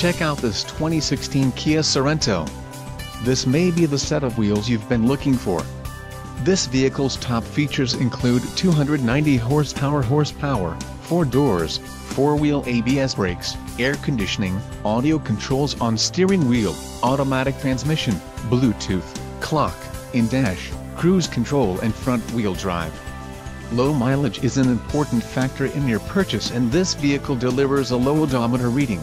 Check out this 2016 Kia Sorento. This may be the set of wheels you've been looking for. This vehicle's top features include 290 horsepower horsepower, 4 doors, 4-wheel ABS brakes, air conditioning, audio controls on steering wheel, automatic transmission, Bluetooth, clock, in-dash, cruise control and front-wheel drive. Low mileage is an important factor in your purchase and this vehicle delivers a low odometer reading.